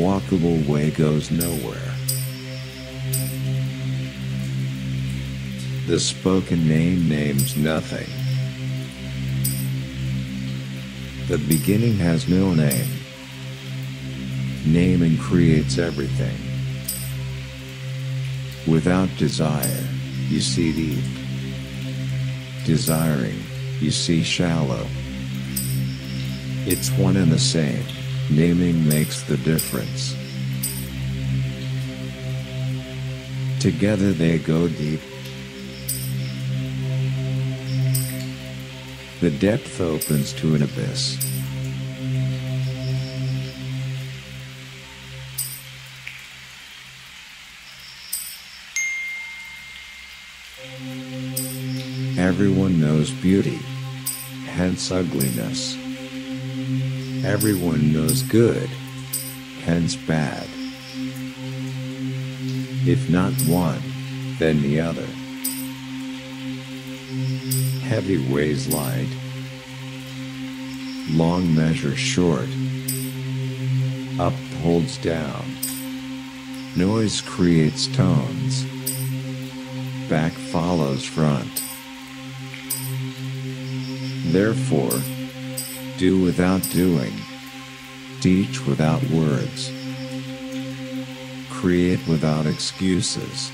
Walkable way goes nowhere. The spoken name names nothing. The beginning has no name. Naming creates everything. Without desire, you see deep. Desiring, you see shallow. It's one and the same. Naming makes the difference. Together they go deep. The depth opens to an abyss. Everyone knows beauty, hence ugliness. Everyone knows good, hence bad. If not one, then the other. Heavy weighs light. Long measures short. Up holds down. Noise creates tones. Back follows front. Therefore, do without doing. Teach without words. Create without excuses.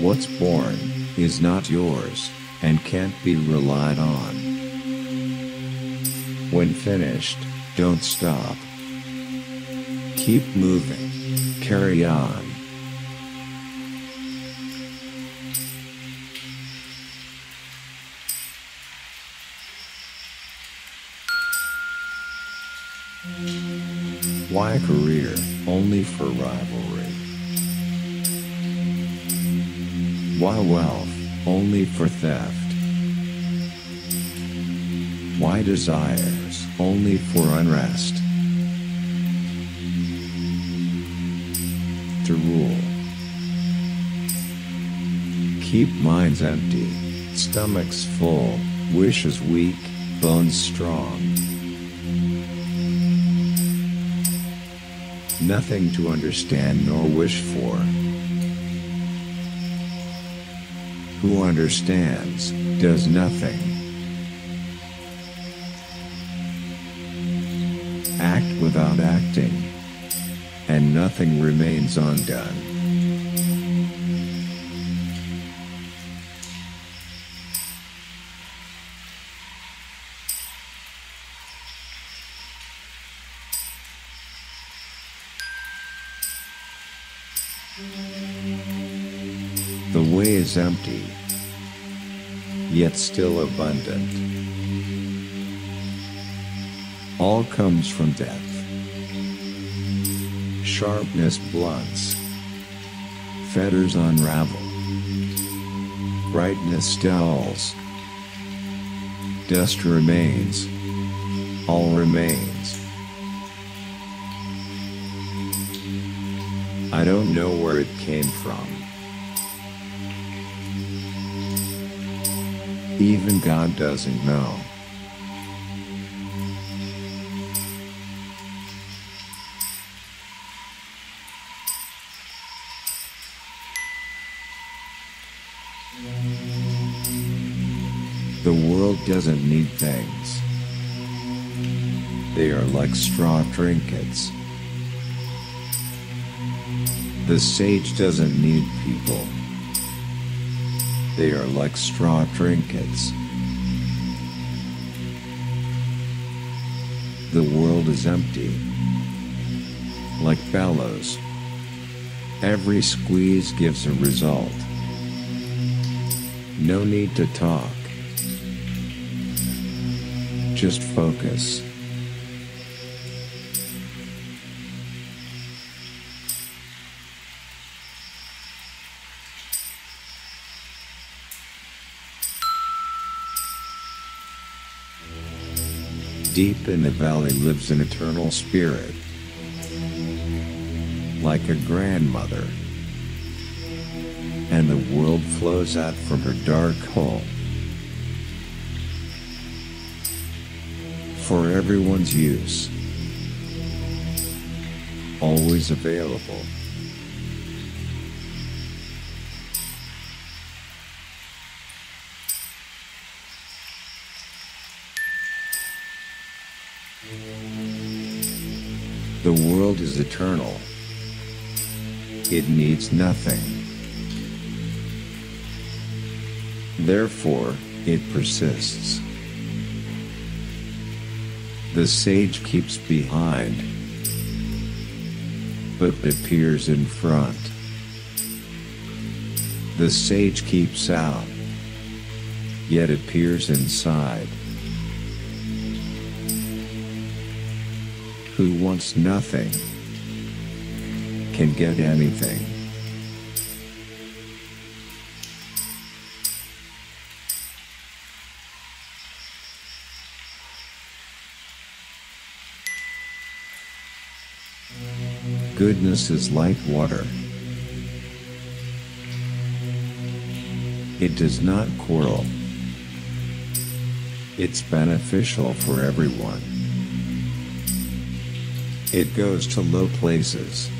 What's born is not yours and can't be relied on. When finished, don't stop. Keep moving. Carry on. Why a career only for rivalry? Why wealth only for theft? Why desires only for unrest? To rule. Keep minds empty, stomachs full, wishes weak, bones strong. Nothing to understand nor wish for. Who understands, does nothing. Act without acting. And nothing remains undone. Empty, yet still abundant. All comes from death. Sharpness blunts, fetters unravel, brightness dulls, dust remains, all remains. I don't know where it came from. Even God doesn't know. The world doesn't need things. They are like straw trinkets. The sage doesn't need people. They are like straw trinkets. The world is empty. Like bellows. Every squeeze gives a result. No need to talk. Just focus. Deep in the valley lives an eternal spirit. Like a grandmother. And the world flows out from her dark hole. for everyone's use. Always available. The world is eternal. It needs nothing. Therefore, it persists. The sage keeps behind, but appears in front. The sage keeps out, yet appears inside. Who wants nothing can get anything. Goodness is like water. It does not quarrel. It's beneficial for everyone. It goes to low places.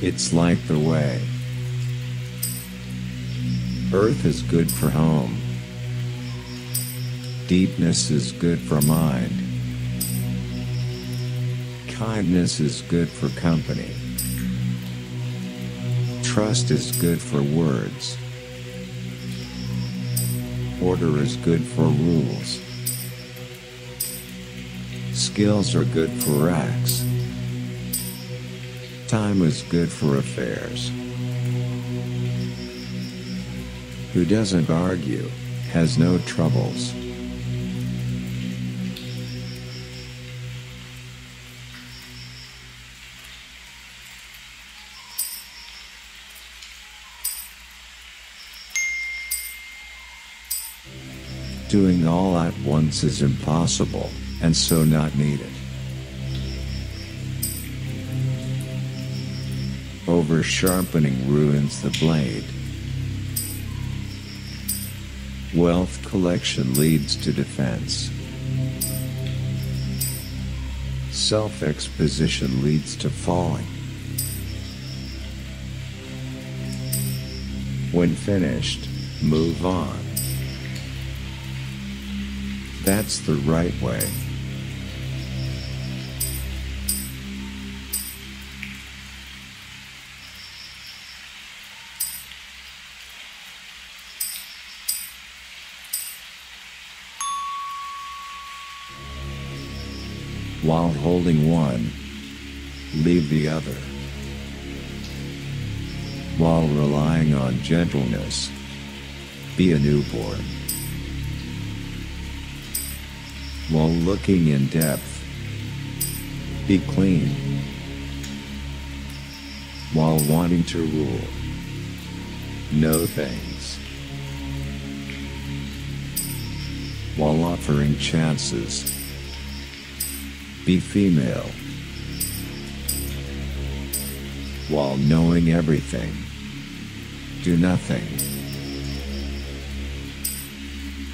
It's like the way. Earth is good for home. Deepness is good for mind. Kindness is good for company. Trust is good for words. Order is good for rules. Skills are good for acts. Time is good for affairs. Who doesn't argue, has no troubles. Doing all at once is impossible, and so not needed. Over sharpening ruins the blade. Wealth collection leads to defense. Self exposition leads to falling. When finished, move on. That's the right way. Holding one, leave the other. While relying on gentleness, be a newborn. While looking in depth, be clean. While wanting to rule, know things. While offering chances, be female. While knowing everything, do nothing.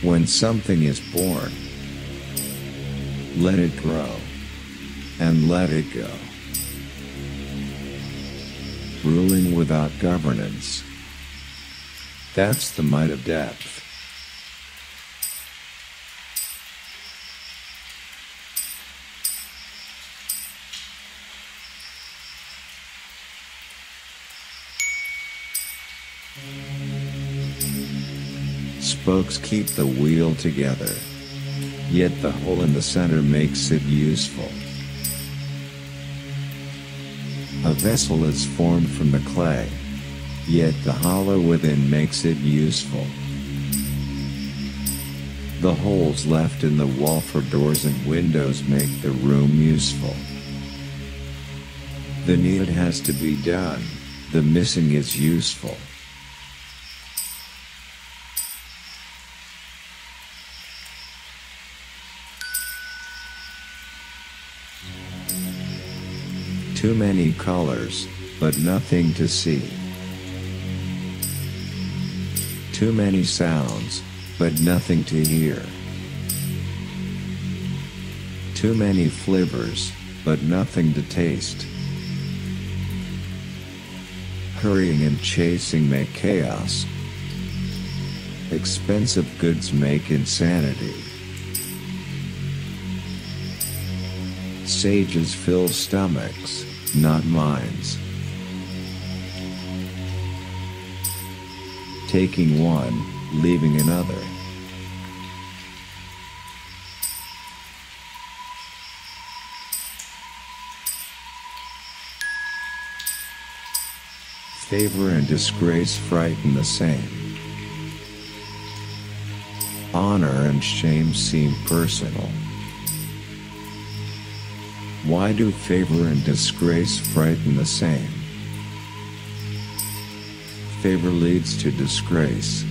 When something is born, let it grow and let it go. Ruling without governance. That's the might of depth. Spokes keep the wheel together. Yet the hole in the center makes it useful. A vessel is formed from the clay. Yet the hollow within makes it useful. The holes left in the wall for doors and windows make the room useful. The needed has to be done, the missing is useful. Too many colors, but nothing to see. Too many sounds, but nothing to hear. Too many flavors, but nothing to taste. Hurrying and chasing make chaos. Expensive goods make insanity. Sages fill stomachs, not minds. Taking one, leaving another. Favor and disgrace frighten the same. Honor and shame seem personal. Why do favor and disgrace frighten the same? Favor leads to disgrace.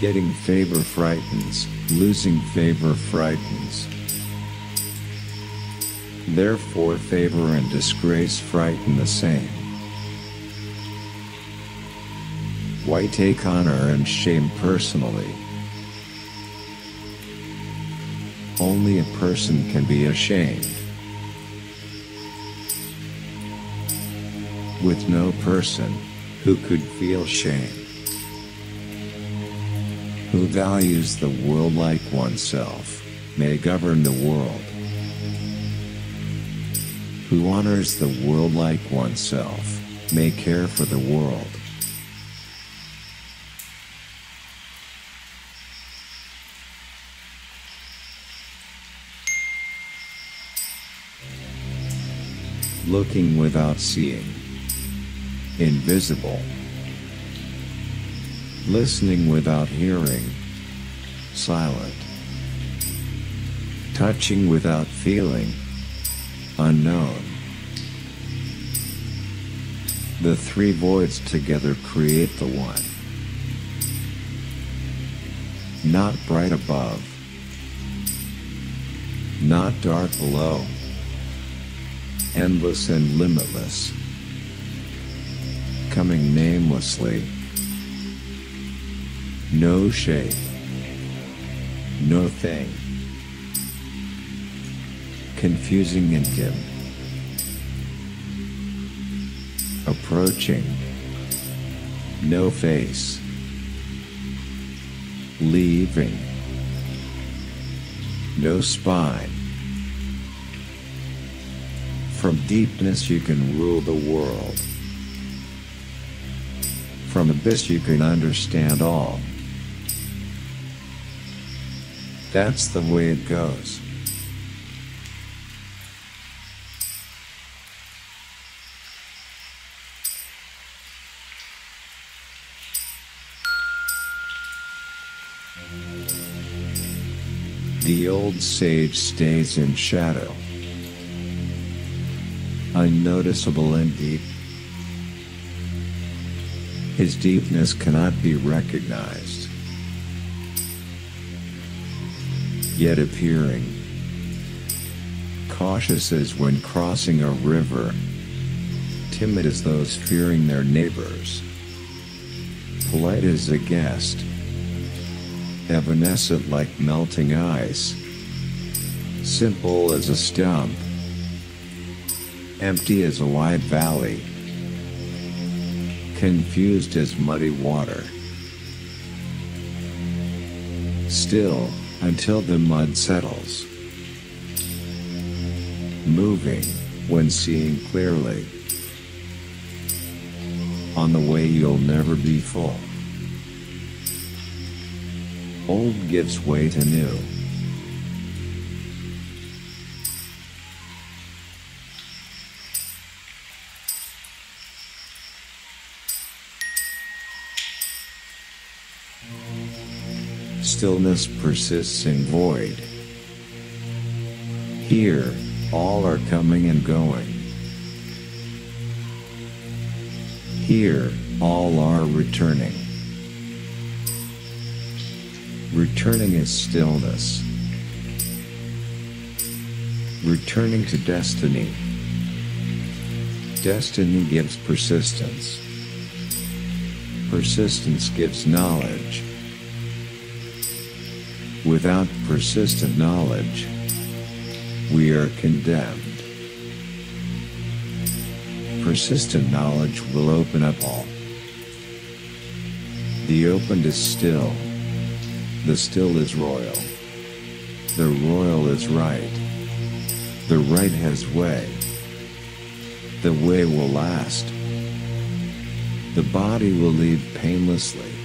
Getting favor frightens, losing favor frightens. Therefore favor and disgrace frighten the same. Why take honor and shame personally? Only a person can be ashamed. With no person, who could feel shame? Who values the world like oneself, may govern the world. Who honors the world like oneself, may care for the world. Looking without seeing, invisible, listening without hearing, silent, touching without feeling, unknown. The three voids together create the one. Not bright above, not dark below endless and limitless, coming namelessly. No shape, no thing, confusing and dim, approaching, no face, leaving, no spine. From deepness you can rule the world. From abyss you can understand all. That's the way it goes. The old sage stays in shadow unnoticeable and deep. His deepness cannot be recognized, yet appearing. Cautious as when crossing a river, timid as those fearing their neighbors, polite as a guest, evanescent like melting ice, simple as a stump empty as a wide valley, confused as muddy water. Still, until the mud settles. Moving, when seeing clearly. On the way you'll never be full. Old gives way to new. Stillness persists in void. Here, all are coming and going. Here, all are returning. Returning is stillness. Returning to destiny. Destiny gives persistence. Persistence gives knowledge. Without persistent knowledge, we are condemned. Persistent knowledge will open up all. The opened is still. The still is royal. The royal is right. The right has way. The way will last. The body will leave painlessly.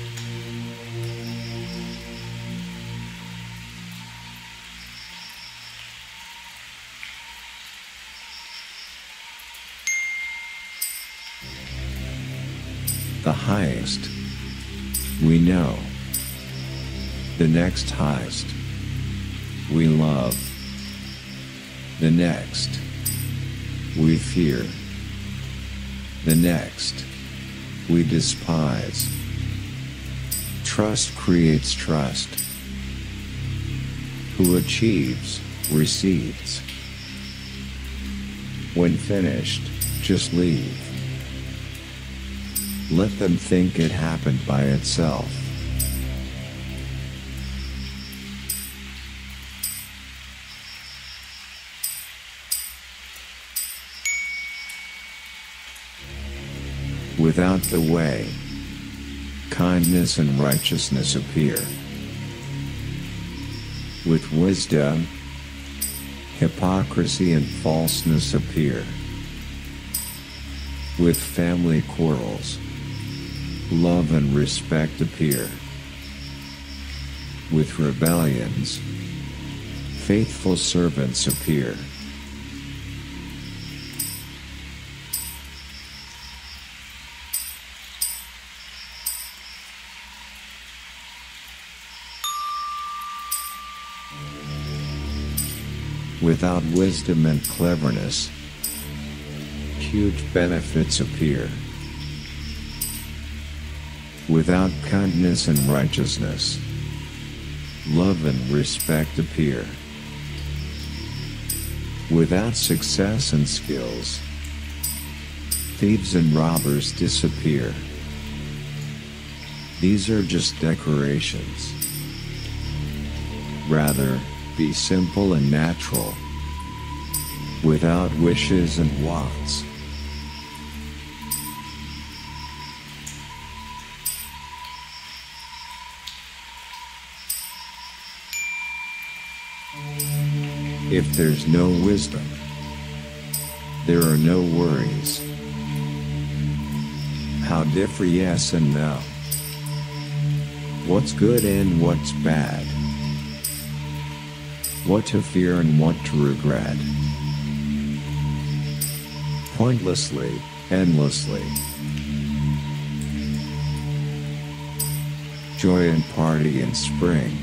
Highest. We know. The next highest. We love. The next. We fear. The next. We despise. Trust creates trust. Who achieves, receives. When finished, just leave. Let them think it happened by itself. Without the way, kindness and righteousness appear. With wisdom, hypocrisy and falseness appear. With family quarrels, love and respect appear. With rebellions, faithful servants appear. Without wisdom and cleverness, huge benefits appear. Without kindness and righteousness, love and respect appear. Without success and skills, thieves and robbers disappear. These are just decorations. Rather, be simple and natural, without wishes and wants. If there's no wisdom, there are no worries. How differ yes and no. What's good and what's bad. What to fear and what to regret. Pointlessly, endlessly. Joy and party in spring.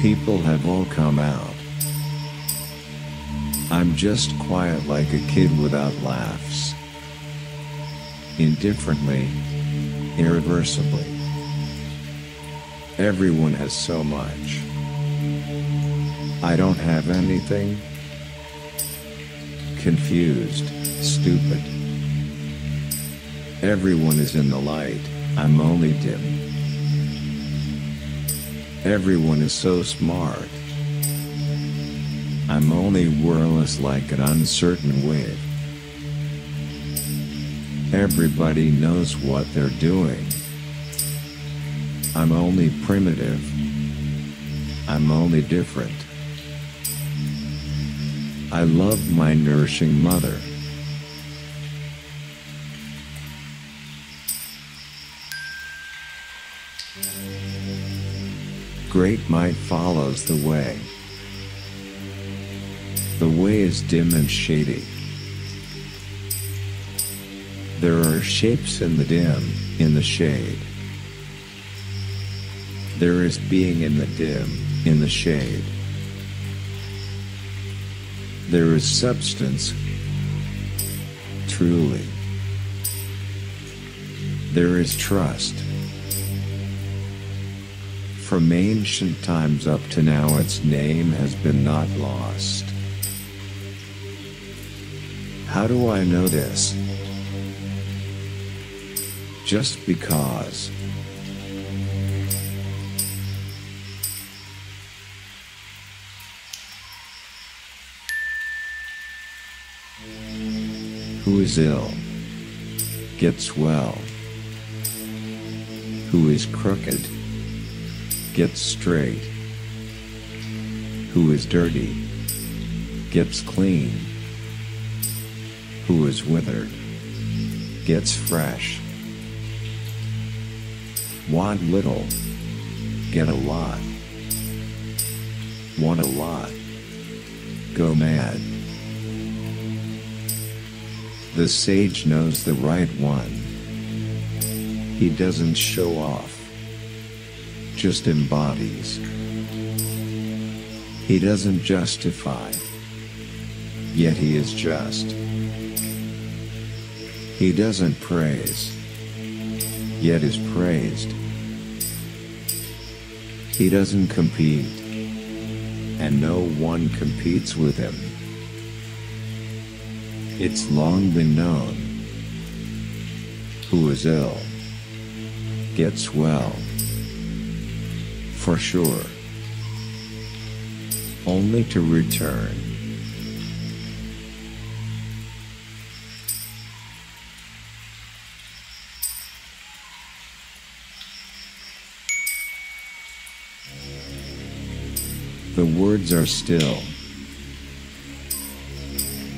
People have all come out. I'm just quiet like a kid without laughs. Indifferently, irreversibly. Everyone has so much. I don't have anything. Confused, stupid. Everyone is in the light, I'm only dim. Everyone is so smart. I'm only whirless like an uncertain wave. Everybody knows what they're doing. I'm only primitive. I'm only different. I love my nourishing mother. Great might follows the way. The way is dim and shady. There are shapes in the dim, in the shade. There is being in the dim, in the shade. There is substance. Truly. There is trust. From ancient times up to now its name has been not lost. How do I know this? Just because. Who is ill gets well. Who is crooked gets straight. Who is dirty gets clean. Who is withered gets fresh. Want little, get a lot. Want a lot, go mad. The sage knows the right one. He doesn't show off, just embodies. He doesn't justify, yet he is just. He doesn't praise, yet is praised. He doesn't compete, and no one competes with him. It's long been known. Who is ill gets well. For sure. Only to return. The words are still.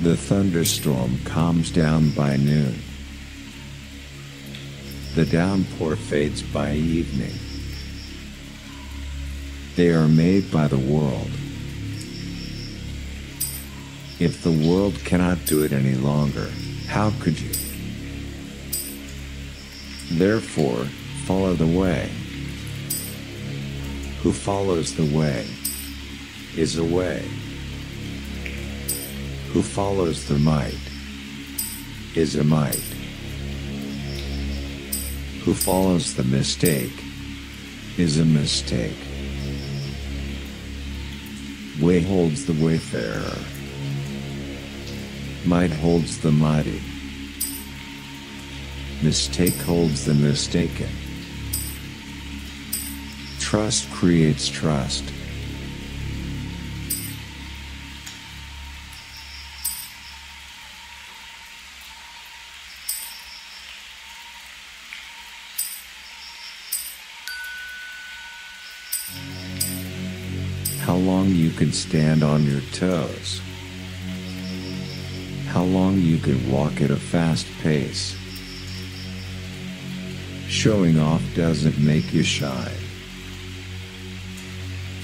The thunderstorm calms down by noon. The downpour fades by evening. They are made by the world. If the world cannot do it any longer, how could you? Therefore, follow the way. Who follows the way is a way. Who follows the might is a might. Who follows the mistake is a mistake. Way holds the wayfarer. Might holds the mighty. Mistake holds the mistaken. Trust creates trust. Stand on your toes. How long you can walk at a fast pace. Showing off doesn't make you shine.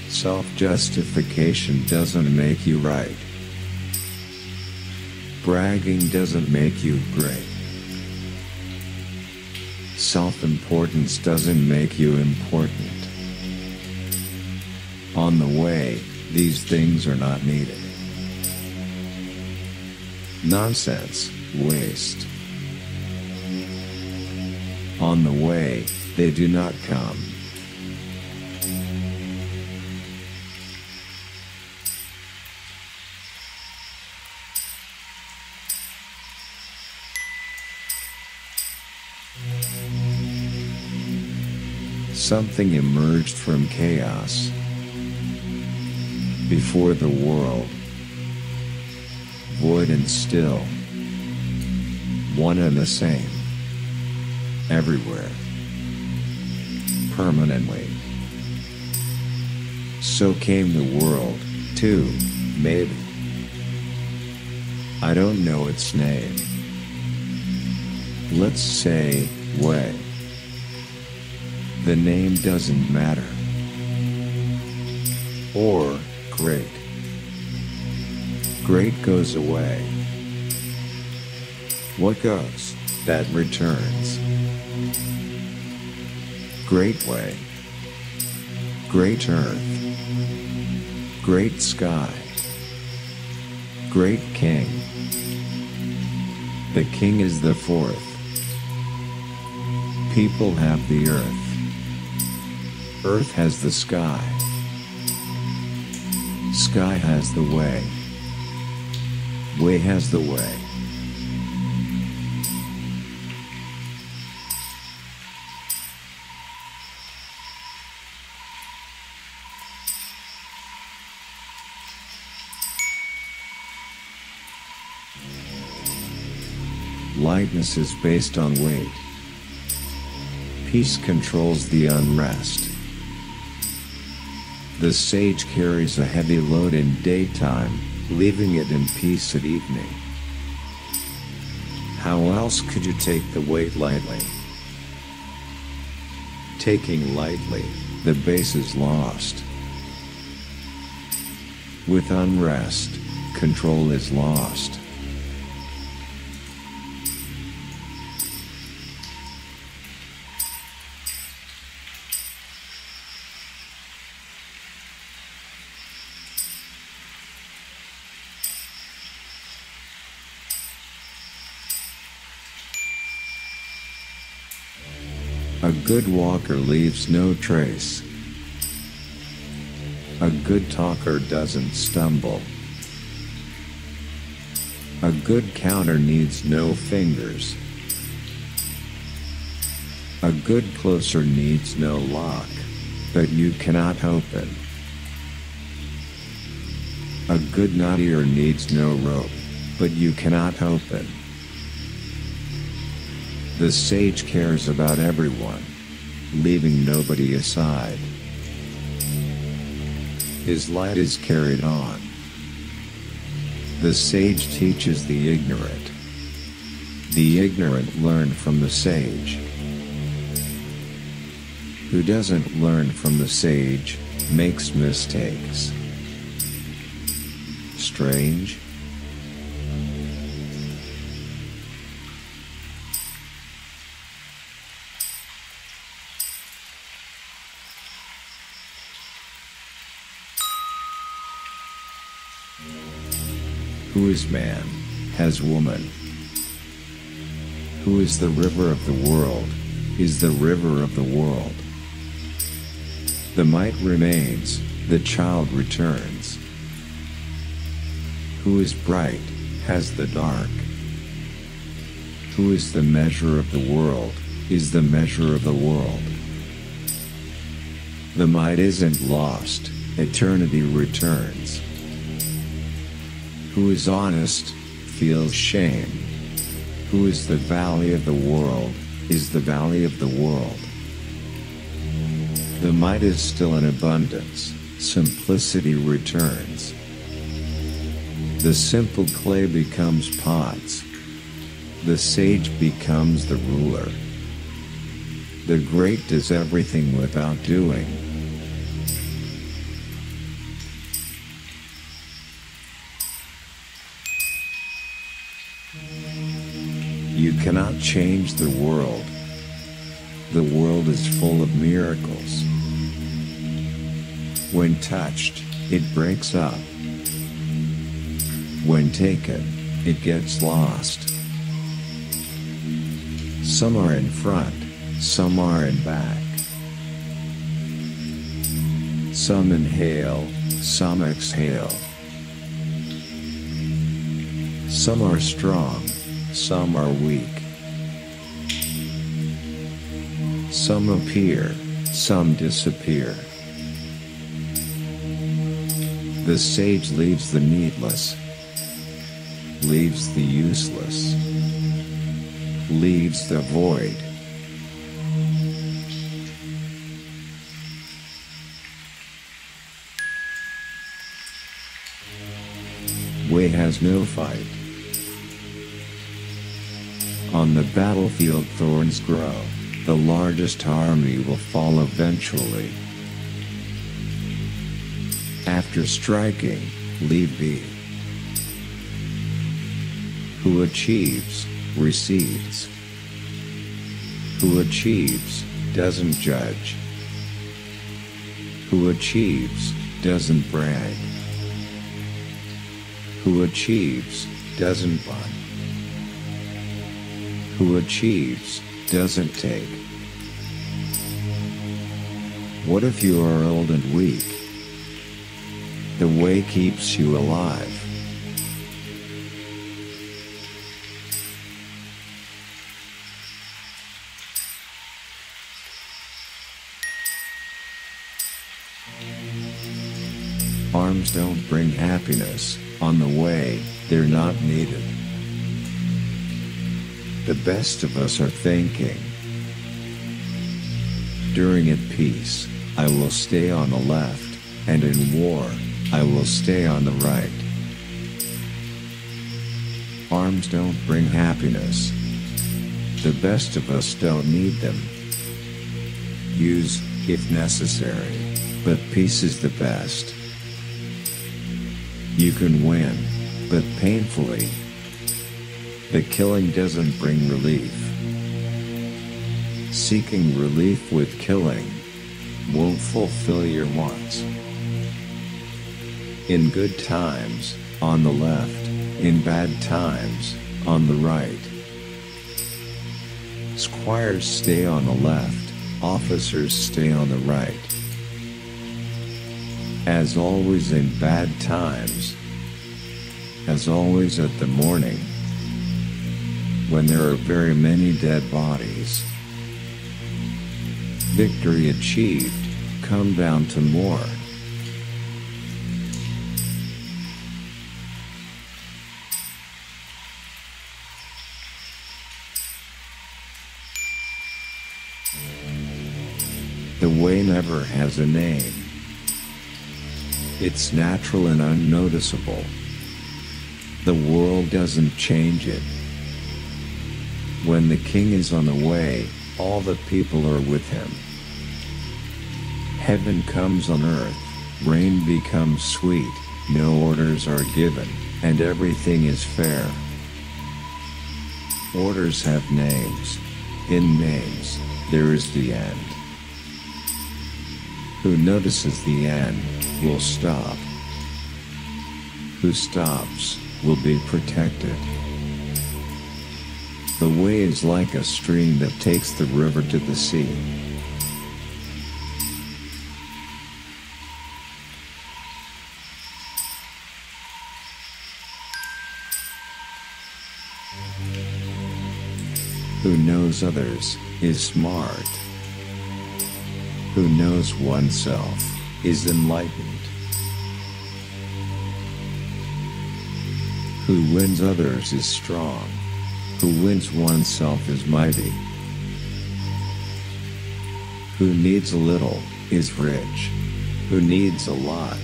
Self justification doesn't make you right. Bragging doesn't make you great. Self importance doesn't make you important. On the way, these things are not needed. Nonsense, waste. On the way, they do not come. Something emerged from chaos. Before the world. Void and still. One and the same. Everywhere. Permanently. So came the world, too, maybe. I don't know its name. Let's say, way. The name doesn't matter. Or, great. Great goes away. What goes, that returns. Great way. Great earth. Great sky. Great king. The king is the fourth. People have the earth. Earth has the sky. Sky has the way. Way has the way. Lightness is based on weight. Peace controls the unrest. The sage carries a heavy load in daytime, leaving it in peace at evening. How else could you take the weight lightly? Taking lightly, the base is lost. With unrest, control is lost. Good walker leaves no trace. A good talker doesn't stumble. A good counter needs no fingers. A good closer needs no lock, but you cannot open. A good knottier needs no rope, but you cannot open. The sage cares about everyone, leaving nobody aside. His light is carried on. The sage teaches the ignorant. The ignorant learn from the sage. Who doesn't learn from the sage makes mistakes. Strange? Who is man, has woman. Who is the river of the world, is the river of the world. The might remains, the child returns. Who is bright, has the dark. Who is the measure of the world, is the measure of the world. The might isn't lost, eternity returns. Who is honest, feels shame. Who is the valley of the world, is the valley of the world. The might is still in abundance, simplicity returns. The simple clay becomes pots. The sage becomes the ruler. The great does everything without doing. You cannot change the world. The world is full of miracles. When touched, it breaks up. When taken, it gets lost. Some are in front, some are in back. Some inhale, some exhale. Some are strong, some are weak. Some appear, some disappear. The sage leaves the needless, leaves the useless, leaves the void. Way has no fight. On the battlefield thorns grow, the largest army will fall eventually. After striking, leave be. Who achieves, receives. Who achieves, doesn't judge. Who achieves, doesn't brag. Who achieves, doesn't bun. Who achieves, doesn't take. What if you are old and weak? The way keeps you alive. Arms don't bring happiness, on the way, they're not needed. The best of us are thinking. During at peace, I will stay on the left, and in war, I will stay on the right. Arms don't bring happiness. The best of us don't need them. Use, if necessary, but peace is the best. You can win, but painfully. The killing doesn't bring relief. Seeking relief with killing won't fulfill your wants. In good times, on the left, in bad times, on the right. Squires stay on the left, officers stay on the right. As always in bad times, as always at the morning, when there are very many dead bodies. Victory achieved, come down to more. The way never has a name. It's natural and unnoticeable. The world doesn't change it. When the king is on the way, all the people are with him. Heaven comes on earth, rain becomes sweet, no orders are given, and everything is fair. Orders have names. In names, there is the end. Who notices the end, will stop. Who stops, will be protected. The way is like a stream that takes the river to the sea. Who knows others, is smart. Who knows oneself, is enlightened. Who wins others is strong. Who wins oneself is mighty. Who needs a little, is rich. Who needs a lot,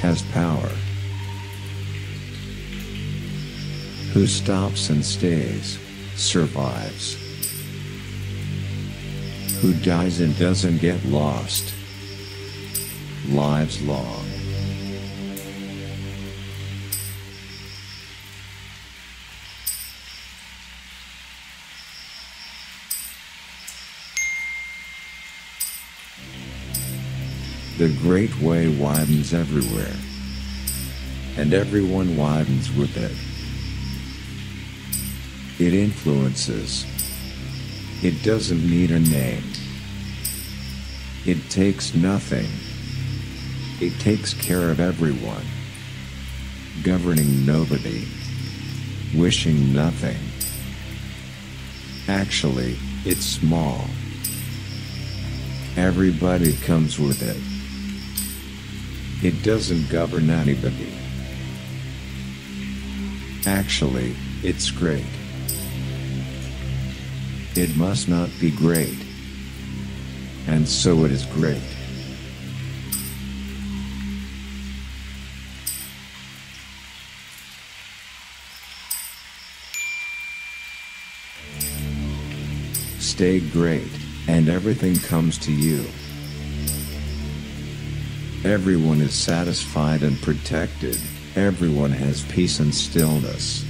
has power. Who stops and stays, survives. Who dies and doesn't get lost, lives long. The great way widens everywhere. And everyone widens with it. It influences. It doesn't need a name. It takes nothing. It takes care of everyone. Governing nobody. Wishing nothing. Actually, it's small. Everybody comes with it. It doesn't govern anybody. Actually, it's great. It must not be great. And so it is great. Stay great, and everything comes to you. Everyone is satisfied and protected, everyone has peace and stillness.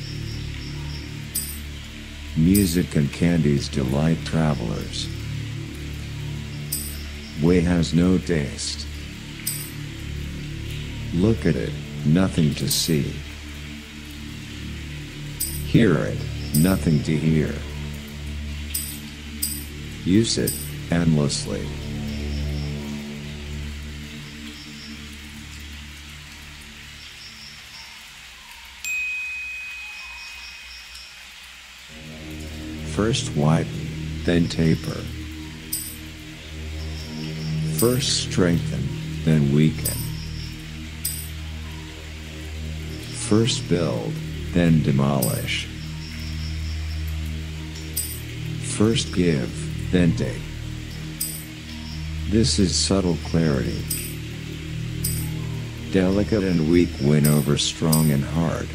Music and candies delight travelers. Way has no taste. Look at it, nothing to see. Hear it, nothing to hear. Use it, endlessly. First widen, then taper. First strengthen, then weaken. First build, then demolish. First give, then take. This is subtle clarity. Delicate and weak win over strong and hard.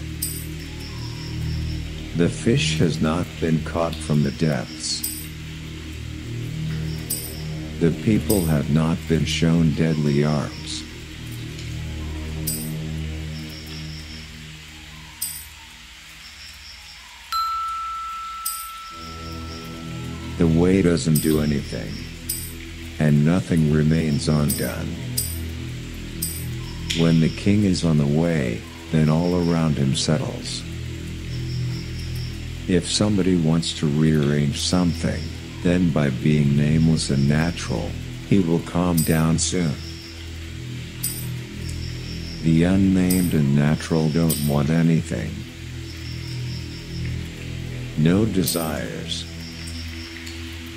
The fish has not been caught from the depths. The people have not been shown deadly arms. The way doesn't do anything, and nothing remains undone. When the king is on the way, then all around him settles. If somebody wants to rearrange something, then by being nameless and natural, he will calm down soon. The unnamed and natural don't want anything. No desires.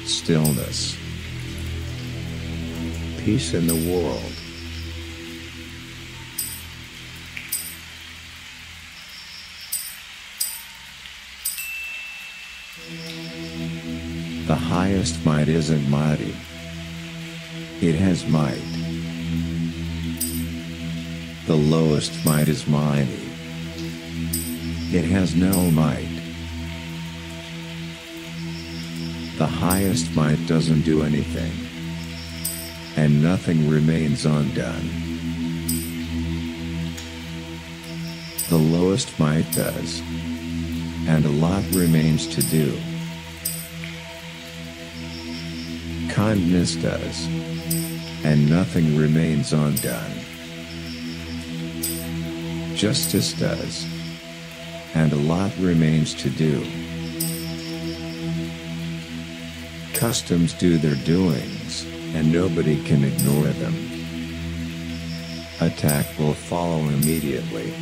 Stillness. Peace in the world. The highest might isn't mighty. It has might. The lowest might is mighty. It has no might. The highest might doesn't do anything. And nothing remains undone. The lowest might does. And a lot remains to do. Kindness does. And nothing remains undone. Justice does. And a lot remains to do. Customs do their doings, and nobody can ignore them. Attack will follow immediately.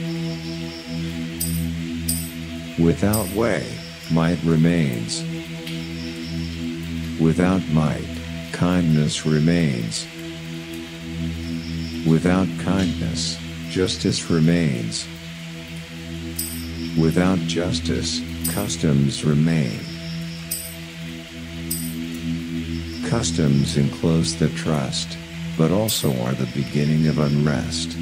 Without way, might remains. Without might, kindness remains. Without kindness, justice remains. Without justice, customs remain. Customs enclose the trust, but also are the beginning of unrest.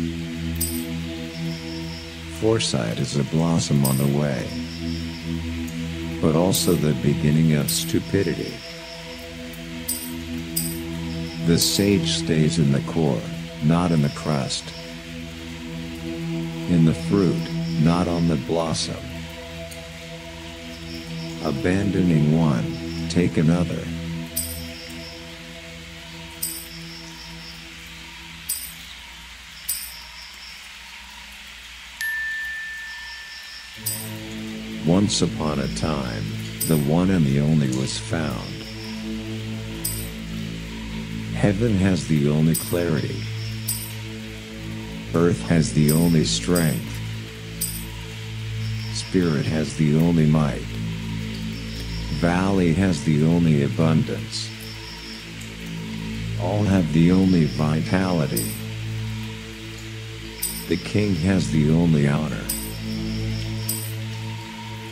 Foresight is a blossom on the way, but also the beginning of stupidity. The sage stays in the core, not in the crust. In the fruit, not on the blossom. Abandoning one, take another. Once upon a time, the one and the only was found. Heaven has the only clarity. Earth has the only strength. Spirit has the only might. Valley has the only abundance. All have the only vitality. The king has the only honor.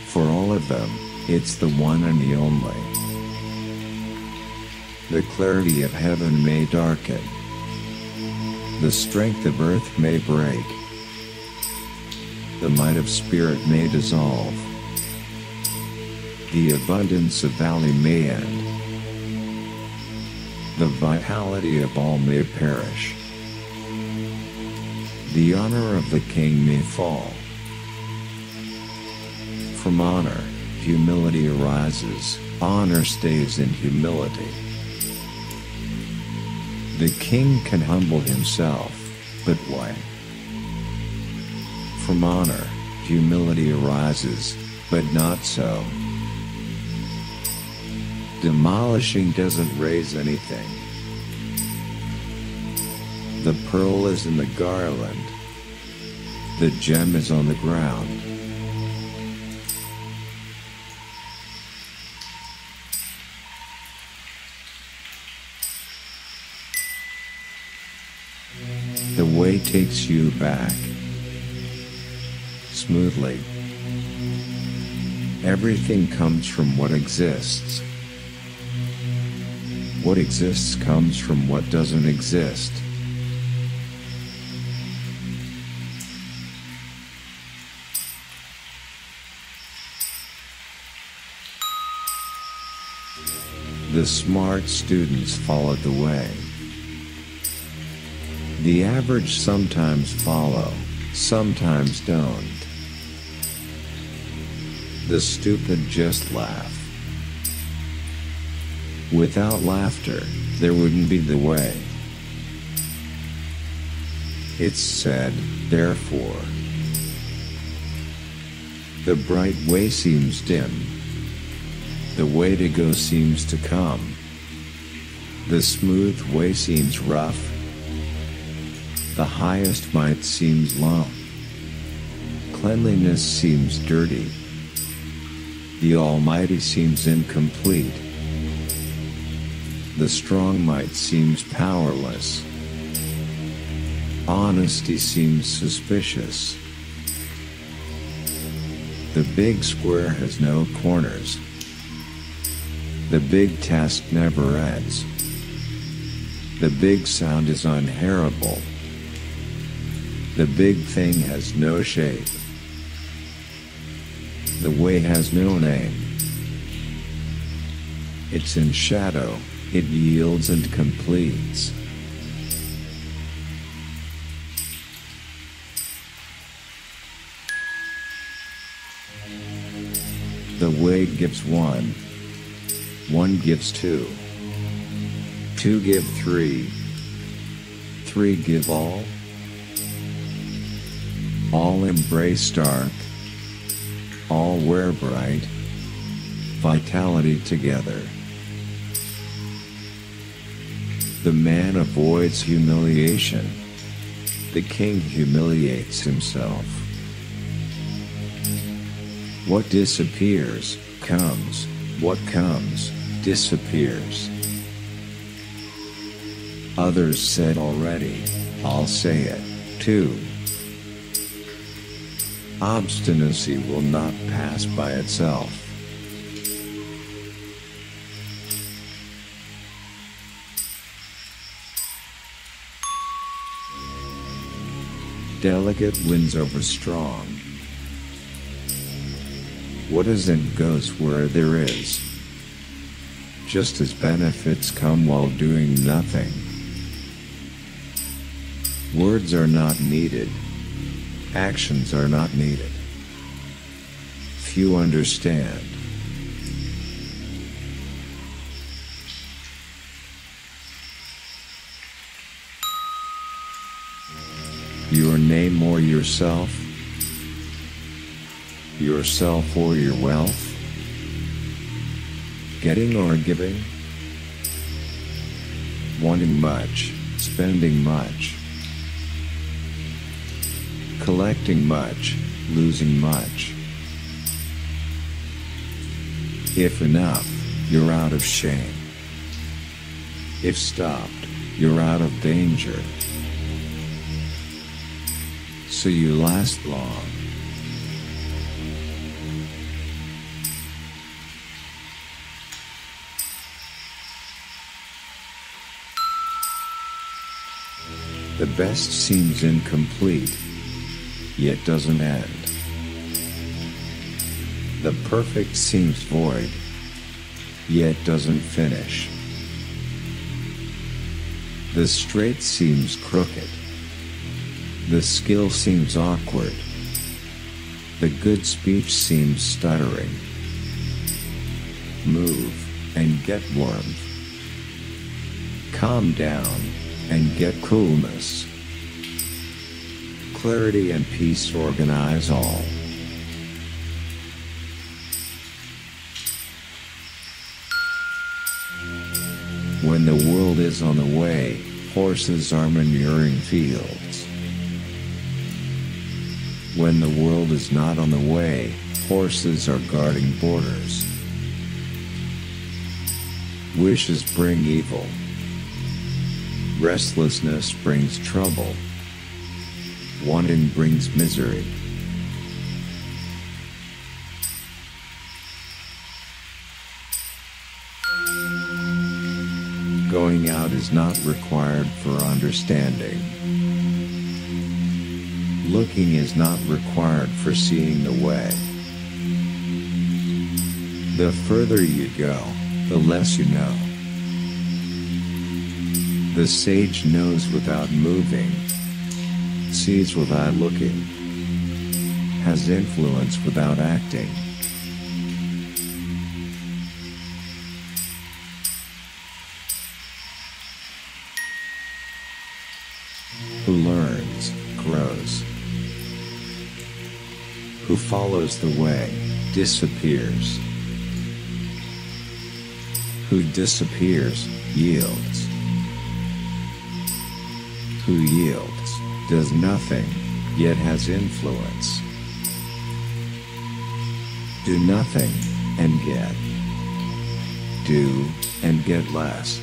For all of them, it's the one and the only. The clarity of heaven may darken. The strength of earth may break. The might of spirit may dissolve. The abundance of valley may end. The vitality of all may perish. The honor of the king may fall. From honor, humility arises, honor stays in humility. The king can humble himself, but why? From honor, humility arises, but not so. Demolishing doesn't raise anything. The pearl is in the garland. The gem is on the ground. Way takes you back smoothly. Everything comes from what exists. What exists comes from what doesn't exist. The smart students followed the way. The average sometimes follow, sometimes don't. The stupid just laugh. Without laughter, there wouldn't be the way. It's said, therefore. The bright way seems dim. The way to go seems to come. The smooth way seems rough. The highest might seems low. Cleanliness seems dirty. The Almighty seems incomplete. The strong might seems powerless. Honesty seems suspicious. The big square has no corners. The big task never ends. The big sound is unhearable. The big thing has no shape. The way has no name. It's in shadow, it yields and completes. The way gives one. One gives two. Two give three. Three give all. All embrace dark. All wear bright. Vitality together. The man avoids humiliation. The king humiliates himself. What disappears, comes. What comes, disappears. Others said already, I'll say it, too. Obstinacy will not pass by itself. Delicate wins over strong. What isn't goes where there is. Just as benefits come while doing nothing. Words are not needed. Actions are not needed. Few understand. Your name or yourself? Yourself or your wealth? Getting or giving? Wanting much, spending much. Collecting much, losing much. If enough, you're out of shame. If stopped, you're out of danger. So you last long. The best seems incomplete, yet doesn't end. The perfect seems void, yet doesn't finish. The straight seems crooked. The skill seems awkward. The good speech seems stuttering. Move and get warmth. Calm down and get coolness. Clarity and peace organize all. When the world is on the way, horses are manuring fields. When the world is not on the way, horses are guarding borders. Wishes bring evil. Restlessness brings trouble. Wanting brings misery. Going out is not required for understanding. Looking is not required for seeing the way. The further you go, the less you know. The sage knows without moving, sees without looking, has influence without acting. Who learns, grows. Who follows the way, disappears. Who disappears, yields. Who yields, does nothing, yet has influence. Do nothing, and get. Do, and get less.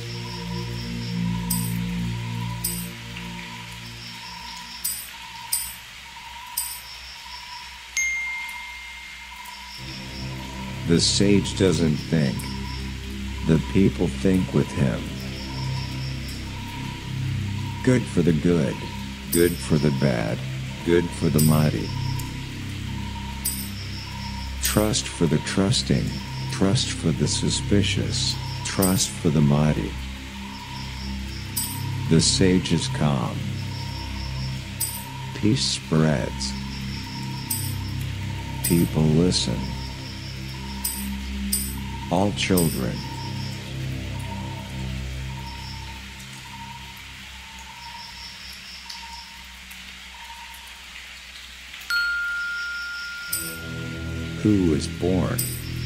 The sage doesn't think. The people think with him. Good for the good, good for the bad, good for the mighty. Trust for the trusting, trust for the suspicious, trust for the mighty. The sage is calm. Peace spreads. People listen. All children. Who is born,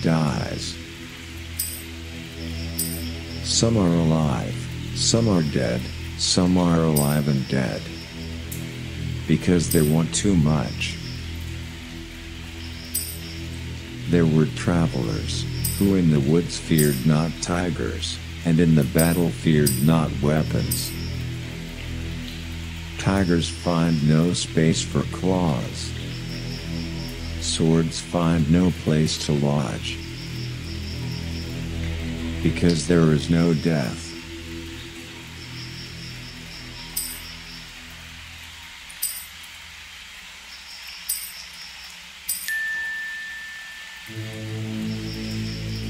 dies. Some are alive, some are dead, some are alive and dead. Because they want too much. There were travelers, who in the woods feared not tigers, and in the battle feared not weapons. Tigers find no space for claws. Swords find no place to lodge. Because there is no death.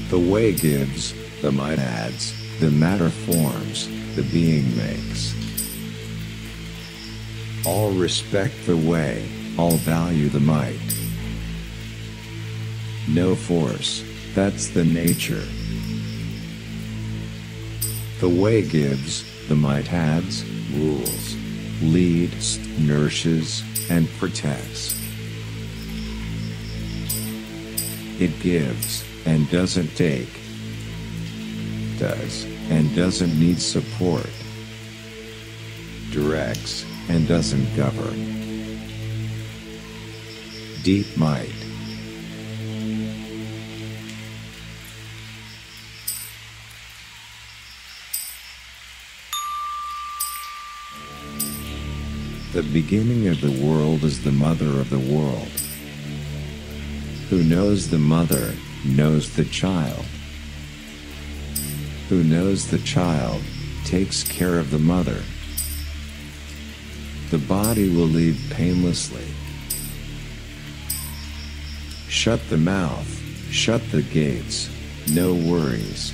The way gives, the might adds, the matter forms, the being makes. All respect the way, all value the might. No force, that's the nature. The way gives, the might adds, rules, leads, nourishes, and protects. It gives, and doesn't take. Does, and doesn't need support. Directs, and doesn't govern. Deep might. The beginning of the world is the mother of the world. Who knows the mother, knows the child. Who knows the child, takes care of the mother. The body will leave painlessly. Shut the mouth, shut the gates, no worries.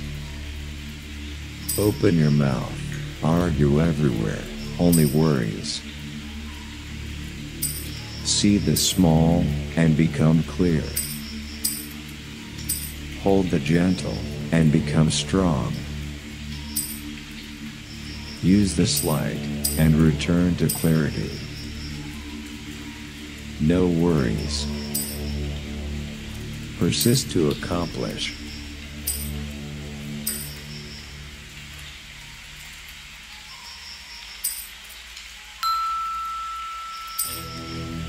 Open your mouth, argue everywhere, only worries. See the small, and become clear. Hold the gentle, and become strong. Use the slight, and return to clarity. No worries. Persist to accomplish.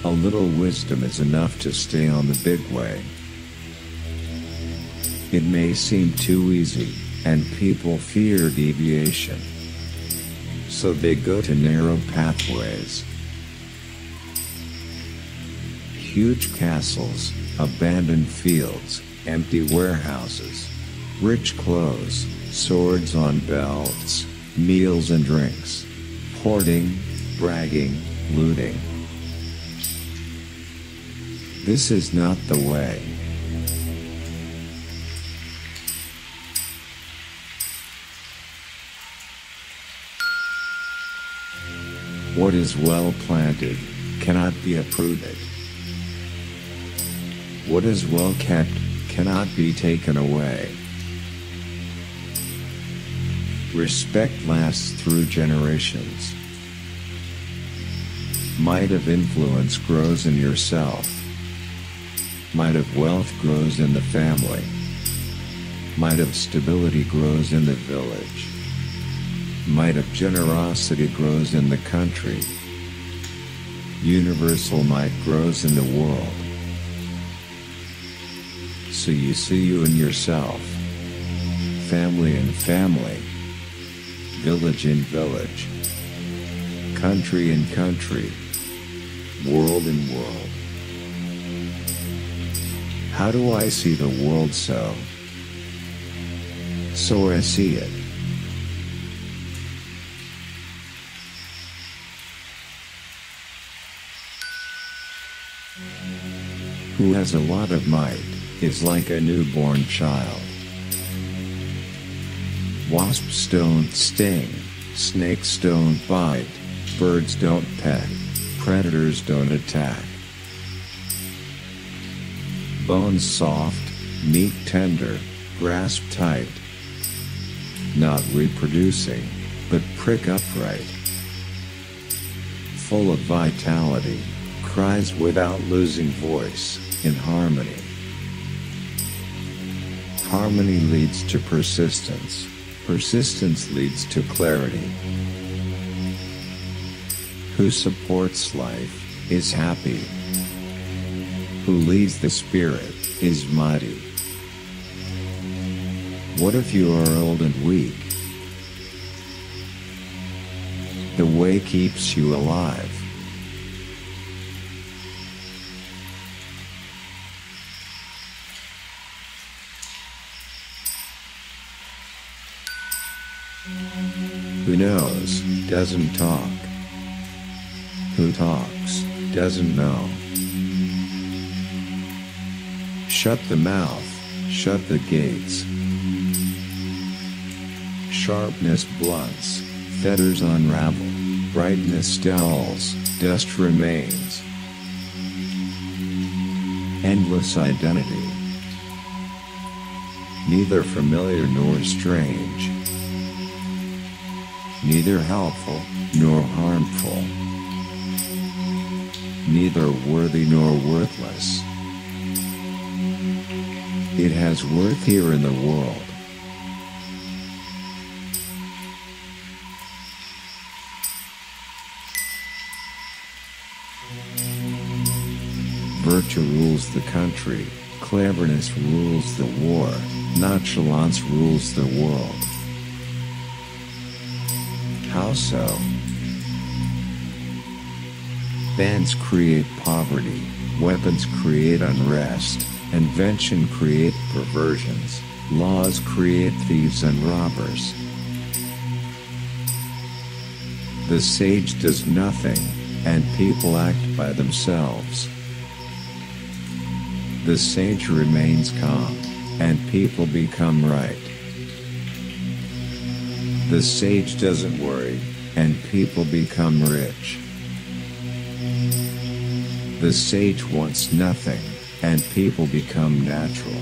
A little wisdom is enough to stay on the big way. It may seem too easy, and people fear deviation. So they go to narrow pathways. Huge castles, abandoned fields, empty warehouses, rich clothes, swords on belts, meals and drinks, hoarding, bragging, looting. This is not the way. What is well planted cannot be uprooted. What is well kept cannot be taken away. Respect lasts through generations. Might of influence grows in yourself. Might of wealth grows in the family. Might of stability grows in the village. Might of generosity grows in the country. Universal might grows in the world. So you see you and yourself. Family and family. Village in village. Country in country. World in world. How do I see the world so? So I see it. Who has a lot of might, is like a newborn child. Wasps don't sting, snakes don't bite, birds don't peck, predators don't attack. Bones soft, meat tender, grasp tight. Not reproducing, but prick upright. Full of vitality, cries without losing voice, in harmony. Harmony leads to persistence, persistence leads to clarity. Who supports life, is happy who leads the spirit, is mighty. What if you are old and weak? The way keeps you alive. Who knows, doesn't talk. Who talks, doesn't know. Shut the mouth, shut the gates. Sharpness blunts, fetters unravel, brightness dulls, dust remains. Endless identity. Neither familiar nor strange. Neither helpful nor harmful. Neither worthy nor worthless. It has worth here in the world. Virtue rules the country, cleverness rules the war, nonchalance rules the world. How so? Bands create poverty, weapons create unrest. Invention create perversions, laws create thieves and robbers. The sage does nothing, and people act by themselves. The sage remains calm, and people become right. The sage doesn't worry, and people become rich. The sage wants nothing, and people become natural.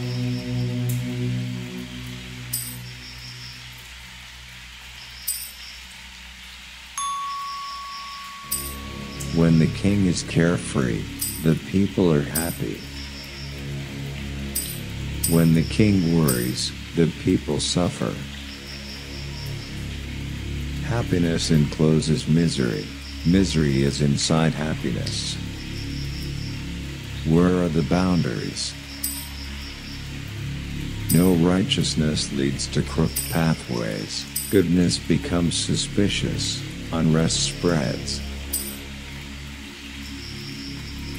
When the king is carefree, the people are happy. When the king worries, the people suffer. Happiness encloses misery, misery is inside happiness. Where are the boundaries? No righteousness leads to crooked pathways, goodness becomes suspicious, unrest spreads.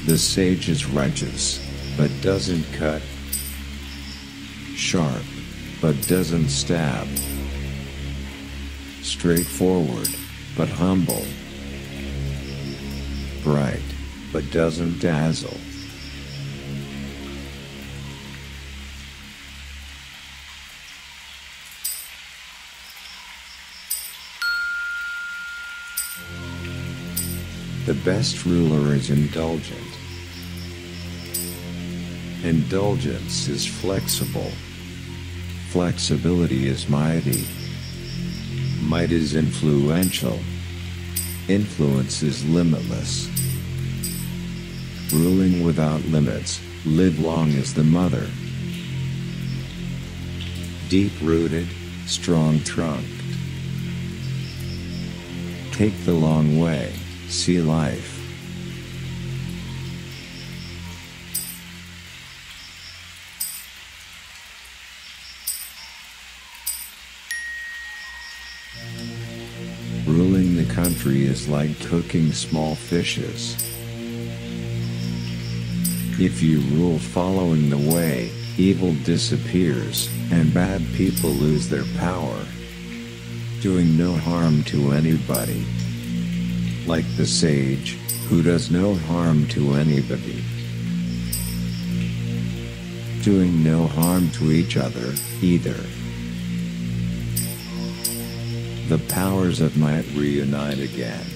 The sage is righteous, but doesn't cut, sharp, but doesn't stab, straightforward, but humble, bright, but doesn't dazzle. The best ruler is indulgent. Indulgence is flexible. Flexibility is mighty. Might is influential. Influence is limitless. Ruling without limits, live long as the mother. Deep rooted, strong trunked. Take the long way, see life. Ruling the country is like cooking small fishes. If you rule following the way, evil disappears, and bad people lose their power. Doing no harm to anybody. Like the sage, who does no harm to anybody. Doing no harm to each other, either. The powers of might reunite again.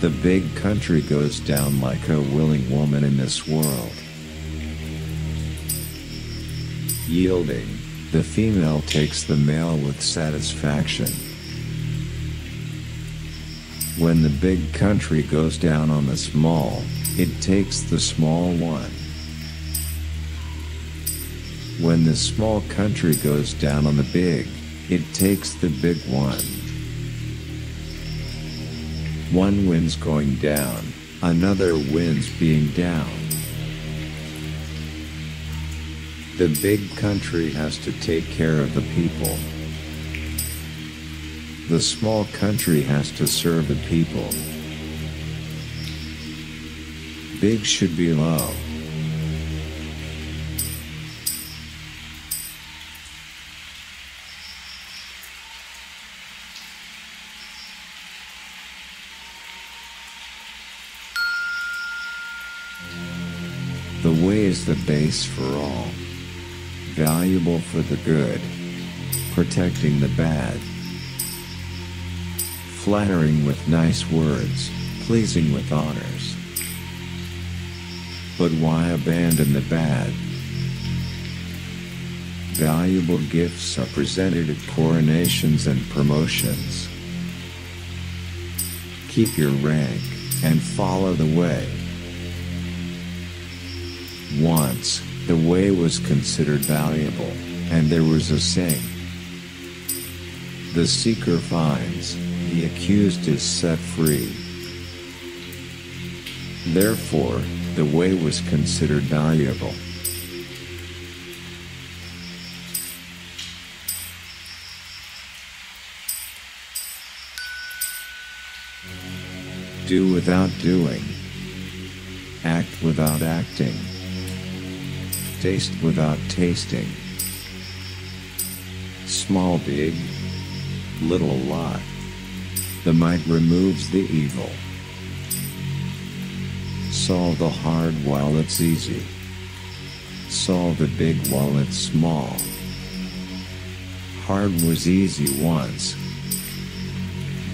The big country goes down like a willing woman in this world. Yielding, the female takes the male with satisfaction. When the big country goes down on the small, it takes the small one. When the small country goes down on the big, it takes the big one. One wind's going down, another wind's being down. The big country has to take care of the people. The small country has to serve the people. Big should be low. The base for all. Valuable for the good. Protecting the bad. Flattering with nice words, pleasing with honors. But why abandon the bad? Valuable gifts are presented at coronations and promotions. Keep your rank and follow the way. Once, the way was considered valuable, and there was a saying The seeker finds, the accused is set free. Therefore, the way was considered valuable. Do without doing. Act without acting. Taste without tasting. Small big. Little lot. The might removes the evil. Solve the hard while it's easy. Solve the big while it's small. Hard was easy once.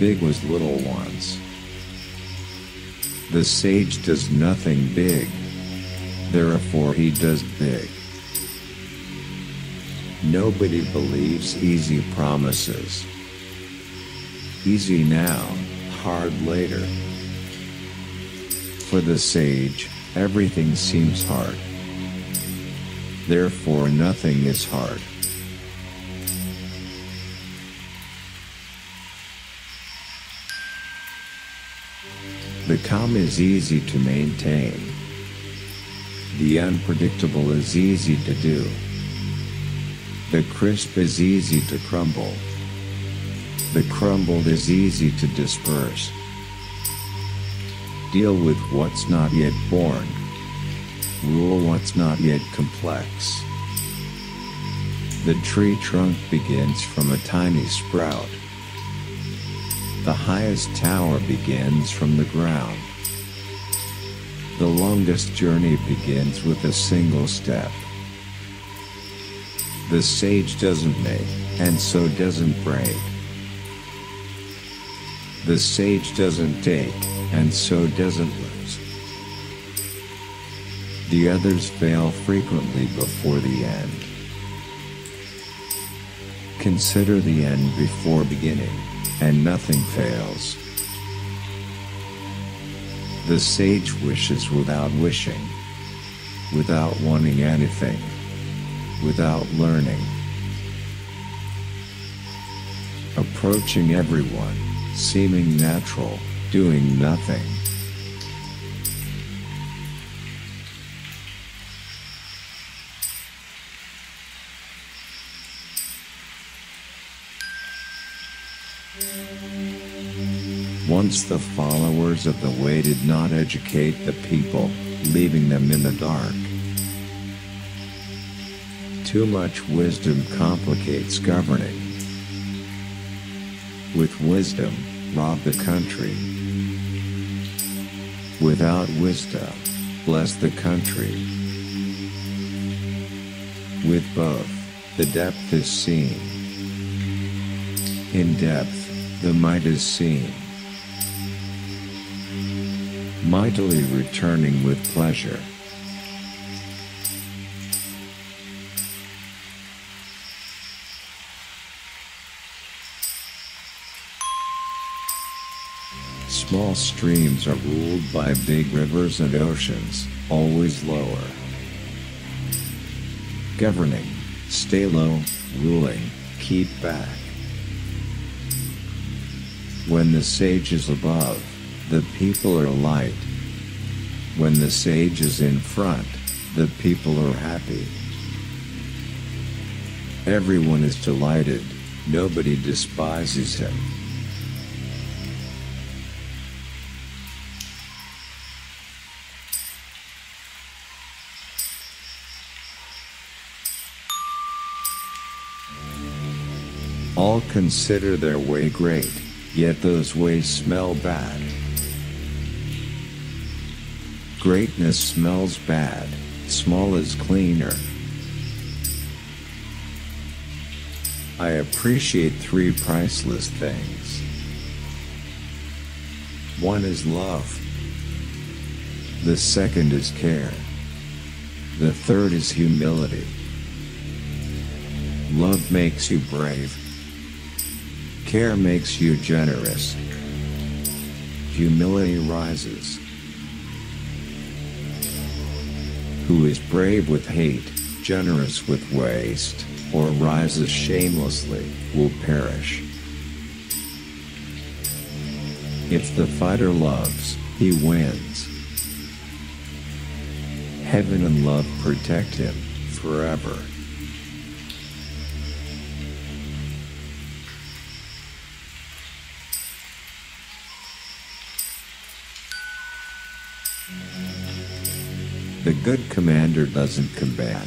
Big was little once. The sage does nothing big. Therefore he does big. Nobody believes easy promises. Easy now, hard later. For the sage, everything seems hard. Therefore nothing is hard. The calm is easy to maintain. The unpredictable is easy to do. The crisp is easy to crumble. The crumbled is easy to disperse. Deal with what's not yet born. Rule what's not yet complex. The tree trunk begins from a tiny sprout. The highest tower begins from the ground. The longest journey begins with a single step. The sage doesn't make, and so doesn't break. The sage doesn't take, and so doesn't lose. The others fail frequently before the end. Consider the end before beginning, and nothing fails. The sage wishes without wishing, without wanting anything, without learning. Approaching everyone, seeming natural, doing nothing. Once the followers of the way did not educate the people, leaving them in the dark. Too much wisdom complicates governing. With wisdom, rob the country. Without wisdom, bless the country. With both, the depth is seen. In depth, the might is seen. Mightily returning with pleasure. Small streams are ruled by big rivers and oceans, always lower. Governing, stay low, ruling, keep back. When the sage is above, the people are light. When the sage is in front, the people are happy. Everyone is delighted, nobody despises him. All consider their way great, yet those ways smell bad. Greatness smells bad, small is cleaner. I appreciate three priceless things. One is love. The second is care. The third is humility. Love makes you brave. Care makes you generous. Humility rises. Who is brave with hate, generous with waste, or rises shamelessly, will perish. If the fighter loves, he wins. Heaven and love protect him forever. The good commander doesn't combat.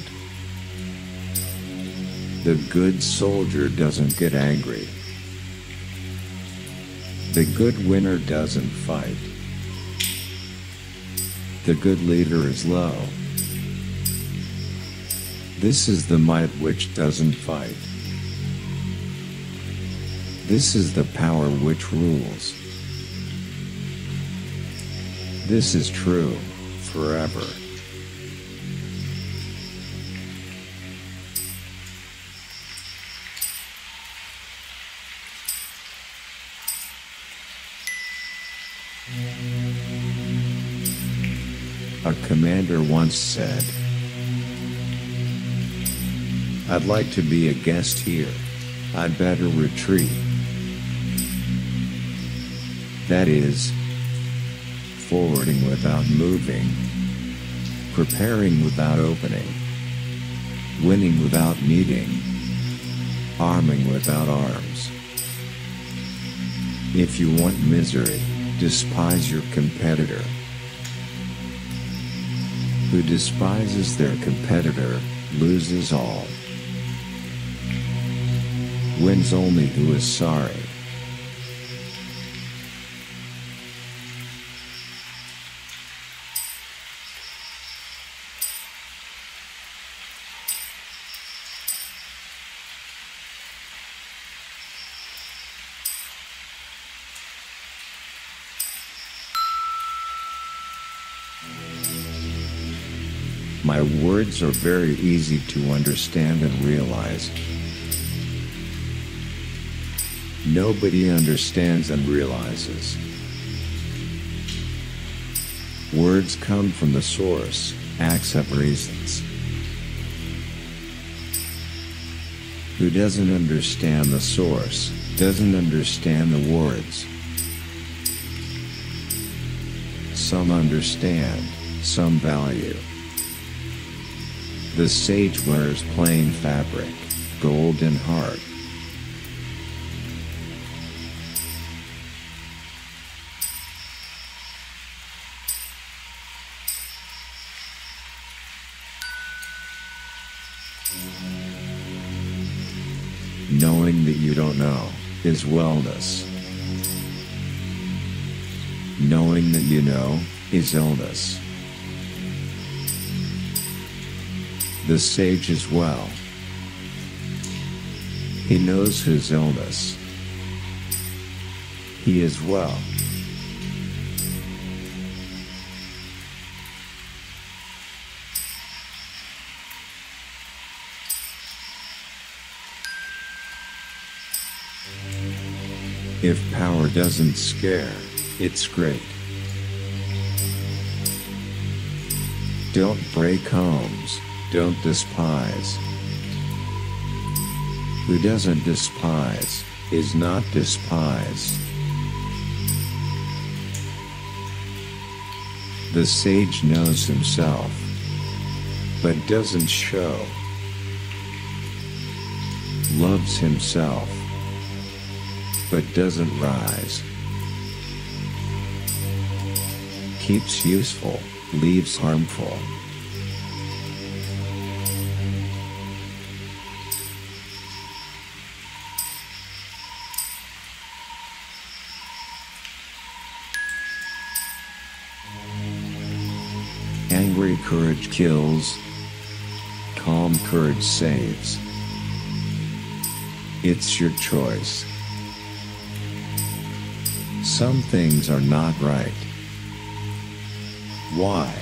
The good soldier doesn't get angry. The good winner doesn't fight. The good leader is low. This is the might which doesn't fight. This is the power which rules. This is true, forever. A commander once said, I'd like to be a guest here. I'd better retreat. That is, forwarding without moving, preparing without opening, winning without meeting, arming without arms. If you want misery, despise your competitor. Who despises their competitor, loses all. Wins only who is sorry. Words are very easy to understand and realize. Nobody understands and realizes. Words come from the source, acts have reasons. Who doesn't understand the source, doesn't understand the words. Some understand, some value. The sage wears plain fabric, golden heart. Knowing that you don't know is wellness. Knowing that you know is illness. The sage is well. He knows his illness. He is well. If power doesn't scare, it's great. Don't break homes, don't despise. Who doesn't despise, is not despised. The sage knows himself, but doesn't show. Loves himself, but doesn't rise. Keeps useful, leaves harmful. Courage kills. Calm courage saves. It's your choice. Some things are not right. Why?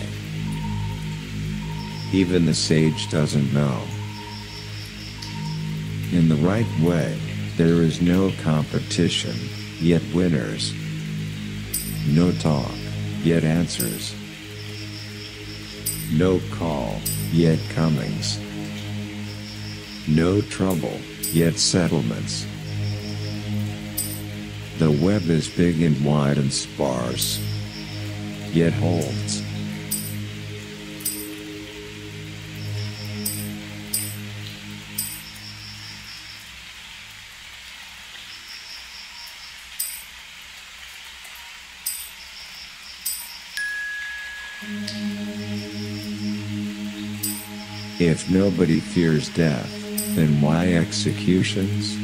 Even the sage doesn't know. In the right way, there is no competition, yet winners. No talk, yet answers. No call, yet comings. No trouble, yet settlements. The web is big and wide and sparse, yet holds. If nobody fears death, then why executions?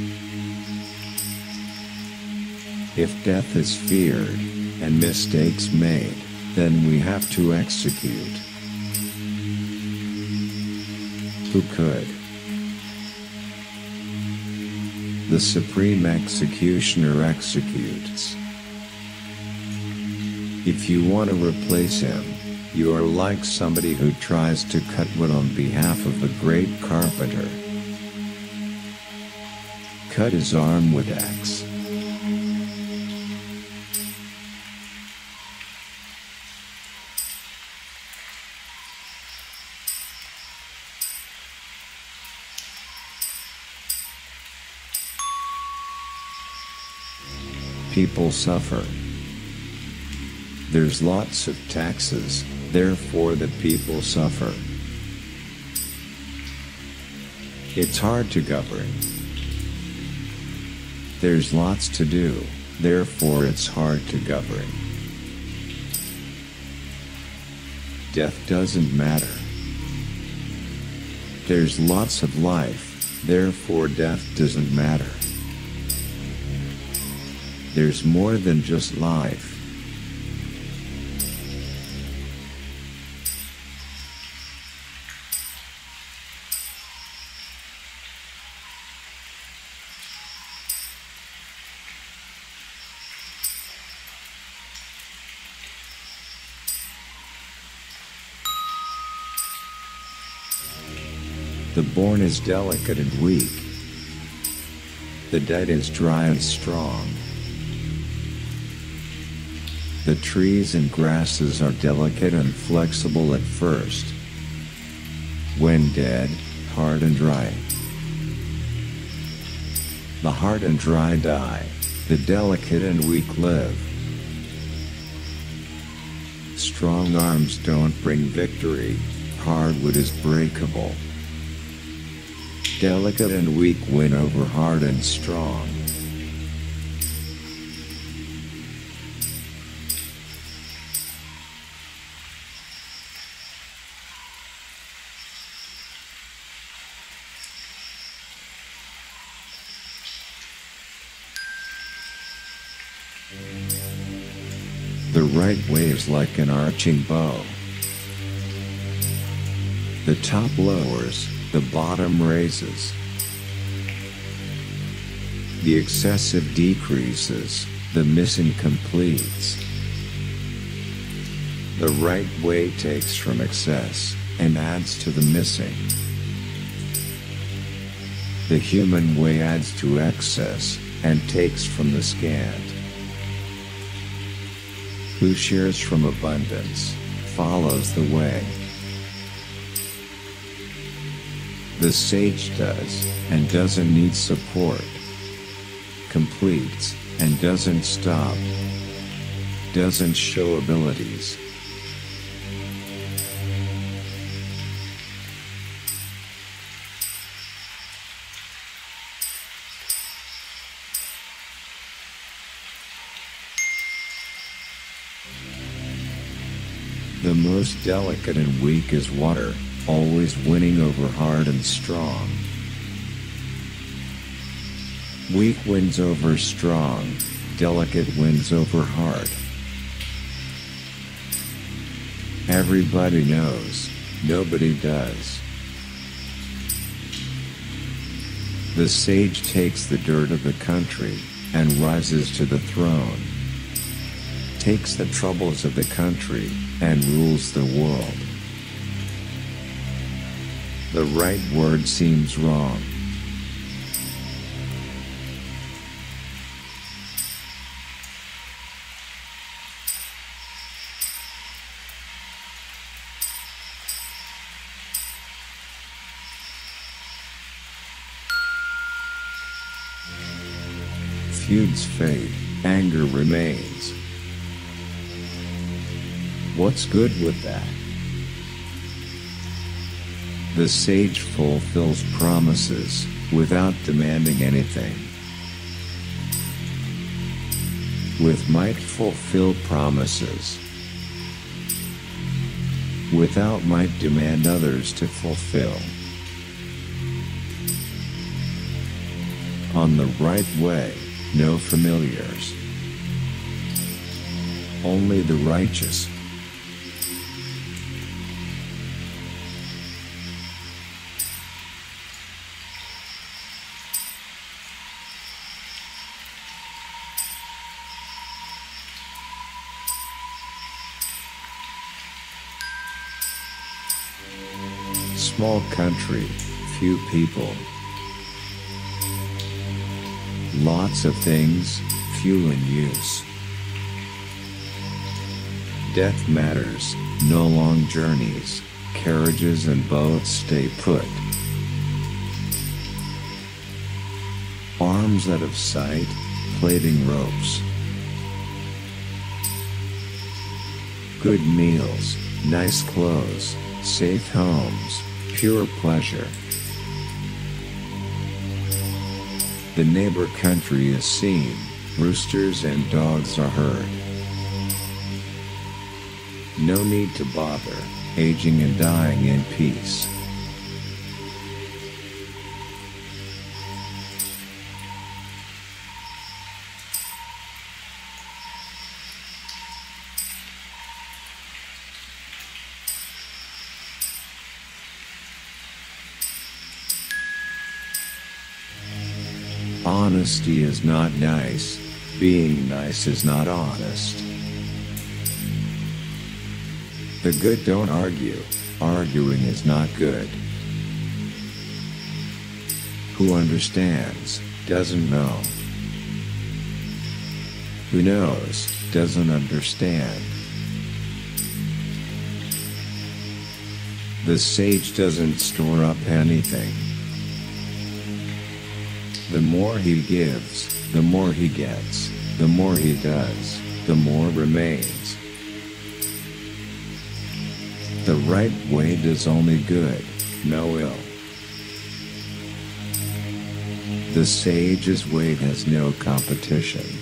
If death is feared, and mistakes made, then we have to execute. Who could? The Supreme Executioner executes. If you want to replace him, you are like somebody who tries to cut wood on behalf of the great carpenter. Cut his arm with axe. People suffer. There's lots of taxes, therefore the people suffer. It's hard to govern. There's lots to do, therefore it's hard to govern. death doesn't matter. There's lots of life, therefore death doesn't matter. There's more than just life. Born is delicate and weak. The dead is dry and strong. The trees and grasses are delicate and flexible at first. When dead, hard and dry. The hard and dry die, the delicate and weak live. Strong arms don't bring victory, hardwood is breakable. Delicate and weak win over hard and strong. The right way is like an arching bow. The top lowers, the bottom raises. The excessive decreases, the missing completes. The right way takes from excess and adds to the missing. The human way adds to excess and takes from the scant. Who shares from abundance follows the way. The sage does, and doesn't need support. Completes, and doesn't stop. Doesn't show abilities. The most delicate and weak is water, always winning over hard and strong. Weak wins over strong, delicate wins over hard. Everybody knows, nobody does. The sage takes the dirt of the country and rises to the throne. Takes the troubles of the country and rules the world. The right word seems wrong. Feuds fade, anger remains. What's good with that? The sage fulfills promises without demanding anything. With might fulfill promises. Without might demand others to fulfill. On the right way, no familiars. Only the righteous. Small country, few people. Lots of things, few in use. Death matters, no long journeys, carriages and boats stay put. Arms out of sight, plaiting ropes. Good meals, nice clothes, safe homes, pure pleasure. The neighbor country is seen, roosters and dogs are heard. No need to bother, aging and dying in peace. Honesty is not nice, being nice is not honest. The good don't argue, arguing is not good. Who understands, doesn't know. Who knows, doesn't understand. The sage doesn't store up anything. The more he gives, the more he gets, the more he does, the more remains. The right way does only good, no ill. The sage's way has no competition.